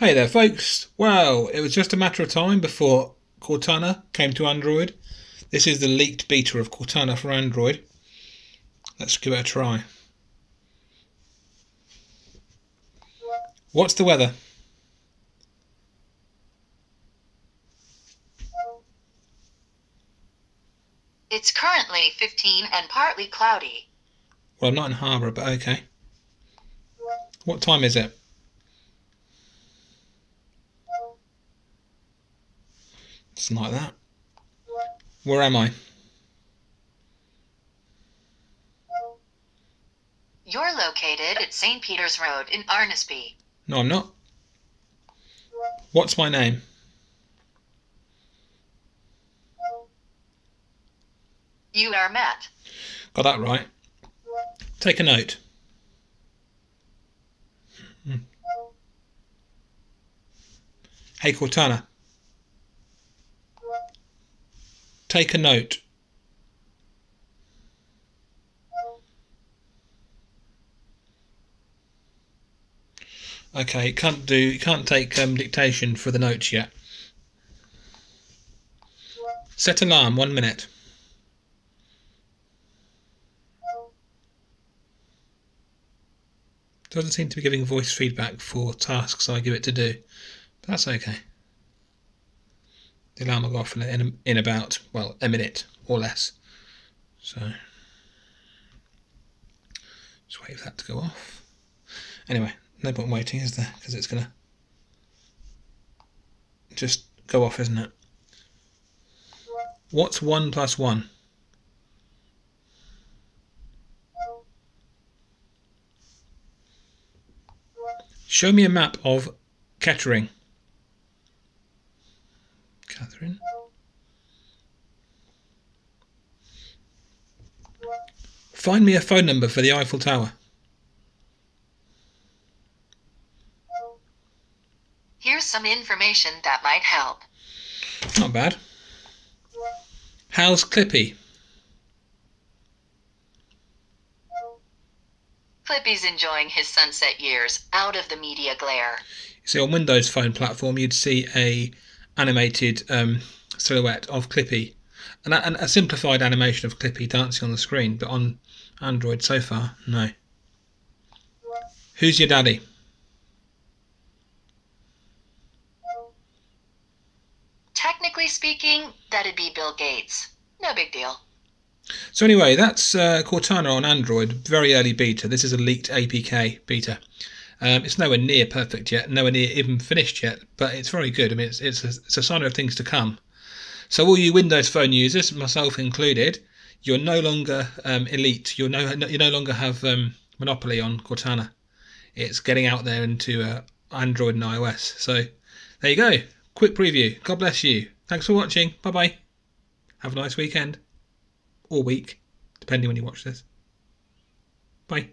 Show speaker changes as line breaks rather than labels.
Hey there, folks. Well, it was just a matter of time before Cortana came to Android. This is the leaked beta of Cortana for Android. Let's give it a try. What's the weather?
It's currently 15 and partly cloudy.
Well, I'm not in Harbour, but okay. What time is it? Something like that. Where am I?
You're located at St. Peter's Road in Arnesby.
No, I'm not. What's my name?
You are Matt.
Got that right. Take a note. Hmm. Hey Cortana. Take a note. Okay, can't do you can't take um, dictation for the notes yet. Set alarm one minute. Doesn't seem to be giving voice feedback for tasks I give it to do. But that's okay. The alarm will go off in, in about, well, a minute or less. So, just wait for that to go off. Anyway, no point waiting, is there? Because it's going to just go off, isn't it? What's 1 plus 1? Show me a map of Kettering. Catherine. Find me a phone number for the Eiffel Tower.
Here's some information that might help.
Not bad. How's Clippy?
Clippy's enjoying his sunset years out of the media glare.
You See, on Windows Phone platform, you'd see a animated um, silhouette of Clippy, and a, and a simplified animation of Clippy dancing on the screen. But on Android so far, no. Who's your daddy?
Technically speaking, that'd be Bill Gates. No big deal.
So anyway, that's uh, Cortana on Android, very early beta. This is a leaked APK beta. Um, it's nowhere near perfect yet, nowhere near even finished yet, but it's very good. I mean, it's, it's, a, it's a sign of things to come. So all you Windows Phone users, myself included, you're no longer um, elite. You're no, you no longer have um, monopoly on Cortana. It's getting out there into uh, Android and iOS. So there you go. Quick preview. God bless you. Thanks for watching. Bye bye. Have a nice weekend or week, depending when you watch this. Bye.